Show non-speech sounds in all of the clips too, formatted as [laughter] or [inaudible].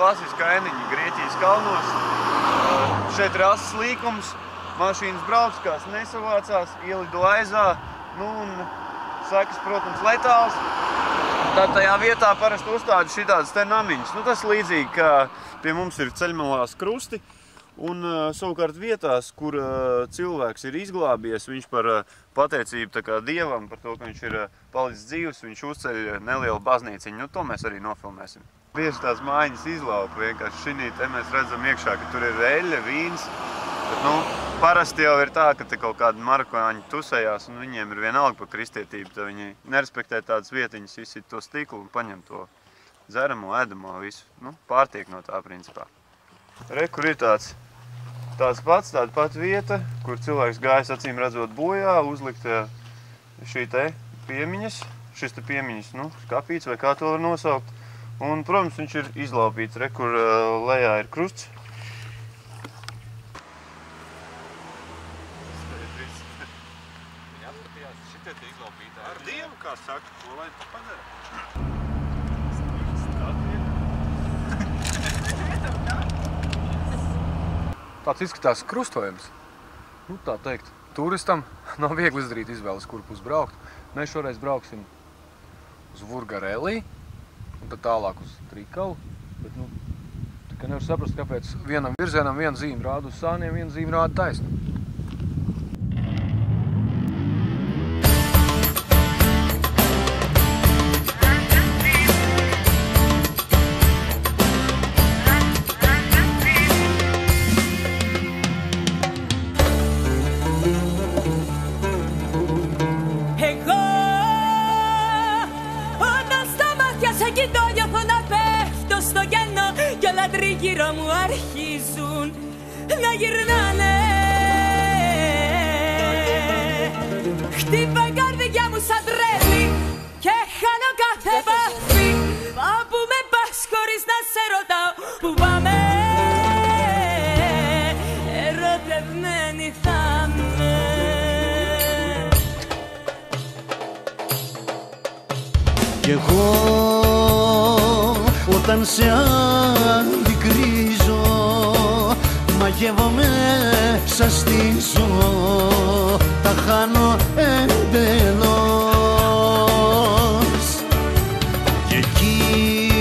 klasiska ēniņa Grieķijas kalnos. Šeit ir asas līkums, mašīnas brauckās nesavācās, ielido aizā, nu un sekas, protams, letāls. Tad tajā vietā parasti uzstāda šitādas te namiņas. Nu, tas līdzīgi, kā pie mums ir ceļmalās krusti, Un savukārt vietās, kur cilvēks ir izglābies, viņš par pateicību kā Dievam, par to, ka viņš ir palicis dzīvs, viņš uzceļ nelielu baznīciņu. Nu, to mēs arī nofilmēsim. Bieži tās mājiņas izlaupa vienkārši šī te mēs redzam iekšā, ka tur ir eļļa, vīns. Bet, nu, parasti jau ir tā, ka te kaut kādi marokāņi tusējās un viņiem ir vienalga par kristietību. Tad viņi nerespektē tādas vietiņas, izsit to stiklu un paņem to dzeramo, ēdamo, visu. Nu, pārtiek no tā principā. Re, kur ir tāds tāds pats, tāda pati vieta, kur cilvēks gājas acīm redzot bojā, uzlikt eh, šī te piemiņas, šis te piemiņas, nu, skapīts vai kā to var nosaukt. Un, protams, viņš ir izlaupīts, re, kur uh, lejā ir krusts. [laughs] Ar Dievu, kā saka, ko lai tu padara? Tāds izskatās krustojums. Nu, tā teikt, turistam [laughs] nav viegli izdarīt izvēles, kur pus braukt. Mēs šoreiz brauksim uz Vurgarelī un tad tālāk uz Trikalu. Bet, nu, kā nevar saprast, kāpēc vienam virzienam viena zīme rāda uz sāniem, viena zīme rāda taisnu. Τριγύρω μου αρχίζουν να γυρνάνε. Χτύπα η καρδιά μου σαν τρέλη και χάνω κάθε επαφή Μα που με πας χωρίς να σε ρωτάω που πάμε. Ερωτευμένοι θα είμαι. Κι εγώ όταν σε αντικρίζω Μαγεύω μέσα στη ζω. Τα χάνω εντελώς. Και εκεί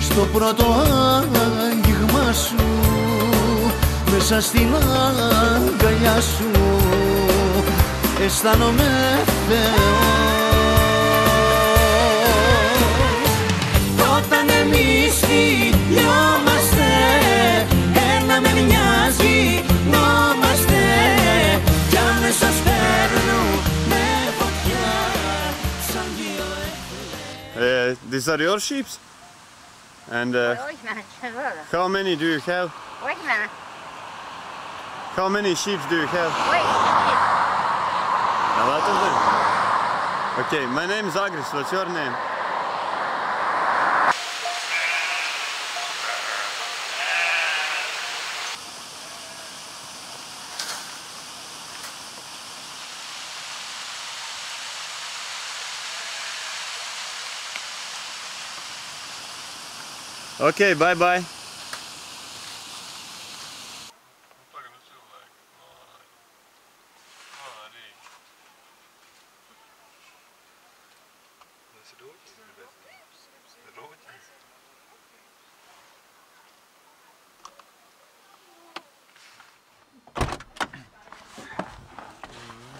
στο πρώτο άγγιγμα σου Μέσα στην αγκαλιά σου αισθάνομαι Θεός these are your sheep? And uh, Wait a minute. [laughs] Wait how many do you have? How many sheep do you have? Wait. A lot of them? Okay, my name is Agris. What's your name? Okay, bye bye.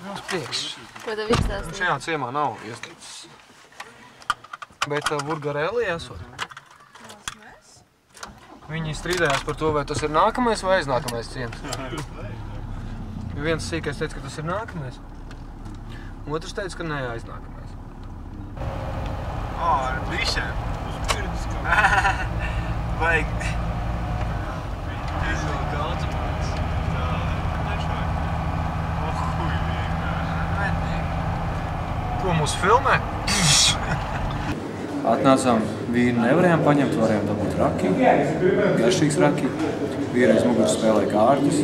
Mums prieks. Ko tev izstāstīja? Šajā ciemā nav iestrīcis. Bet uh, Vurgarelī esot. Viņi strīdējās par to, vai tas ir nākamais vai aiznākamais ciems. [laughs] Viens sīkais teica, ka tas ir nākamais. Otrs teica, ka nē, aiznākamais. Ā, ar bišēm. Uz pirds kā. [laughs] Vajag. Tas vēl kā automāts. Tā, nešvajag. Oh, huj, vienkārši. Ko mūs filmē? Atnācām, vīnu nevarējām paņemt, varējām dabūt raki, garšīgs raki. Vīrais muguras spēlēja kārtas.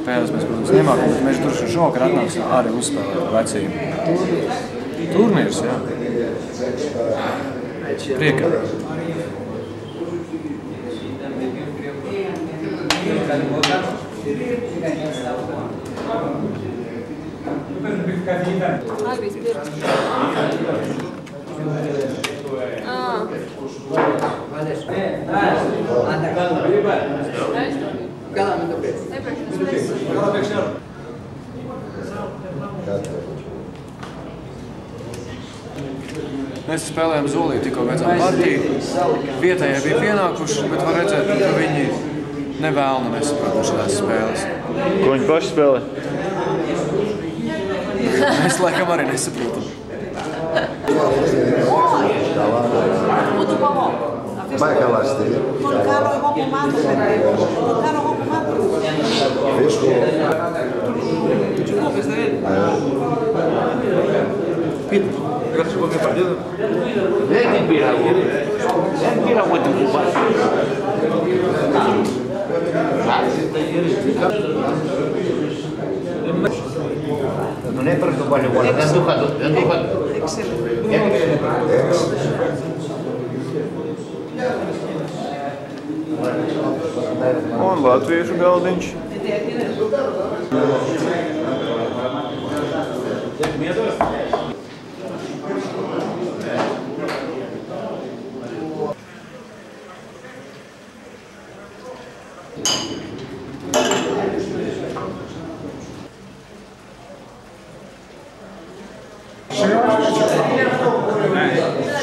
Spēles mēs, protams, nemākam, bet mēs droši šovakar atnāksim arī uzspēlēt ar vecību. Turnīrs, jā. Priekā. Agris pirks. Ā. Aizdomīgi. Iepriekš es Mēs spēlējām Zolī, tikko beidzām partiju. Vietējie bija pienākuši, bet var redzēt, ka viņi nevēlna nesaprot no šādās spēles. Ko viņi paši spēlē? Mēs laikam arī nesaprotam. Vai calaste? Colocaram roupa humana, colocaram roupa humana. Vês como? Desculpas, né? Pito, agora chegou a minha partida? Vem virar outro. Vem virar outro por baixo. Não é para que o trabalho agora, é do educador. É Bom, é, é, é. lá tu o. Thank you.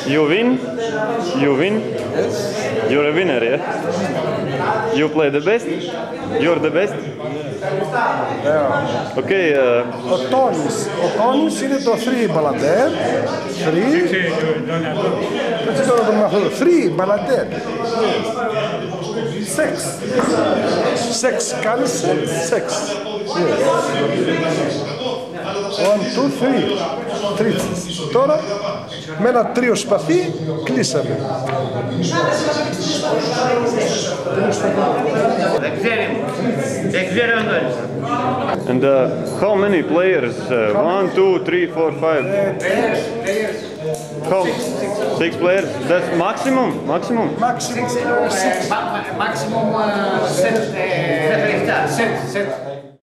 You win? You win? You're a winner, yeah? You play the best? You're the best? Okay, uh, Ο Τόνις, ο Τόνις είναι το 3 μπαλαντέρ. 3. Δεν ξέρω το μάθω. 3 μπαλαντέρ. 6. 6 κάνεις 6. One, two, three. Τρίτσες. Τώρα με ένα τρίο σπαθί κλείσαμε. and uh, how many players? Uh, one, two, three, four, five. How? Six players. That's maximum. Maximum. Maximum six. Maximum uh, set, uh, set, set.